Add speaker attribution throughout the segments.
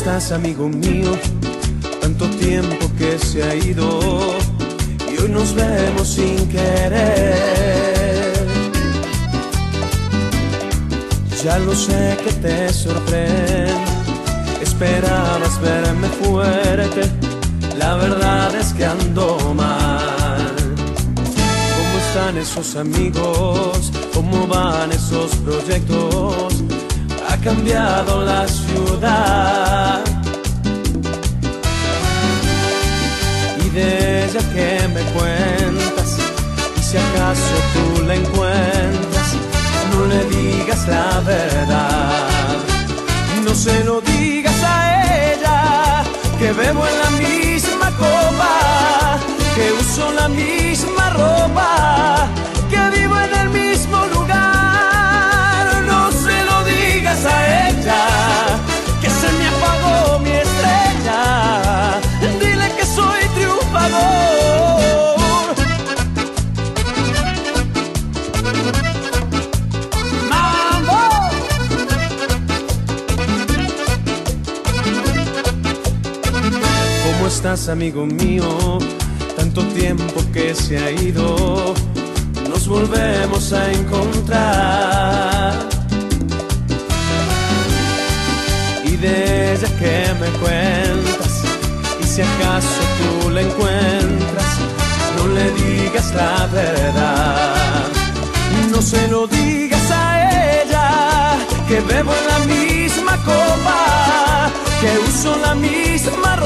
Speaker 1: estás, amigo mío? Tanto tiempo que se ha ido y hoy nos vemos sin querer. Ya lo sé que te sorprende, esperabas verme fuerte, la verdad es que ando mal. ¿Cómo están esos amigos? ¿Cómo van esos proyectos? Ha cambiado la ciudad. La verdad. No se lo digas a ella, que bebo en la misma copa, que uso la misma ropa, estás, amigo mío? Tanto tiempo que se ha ido, nos volvemos a encontrar. Y de ella que me cuentas, y si acaso tú la encuentras, no le digas la verdad. No se lo digas a ella, que bebo en la misma copa, que uso la misma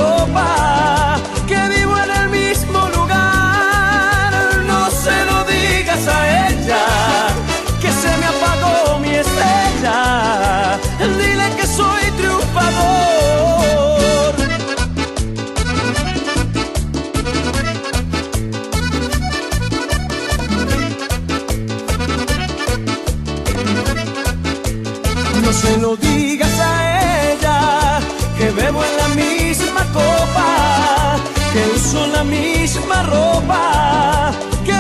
Speaker 1: que vivo en el mismo lugar. No se lo digas a ella, que se me apagó mi estrella. Dile que soy triunfador. No se lo digas a ella, que bebo en la misma copa, que uso la misma ropa. Que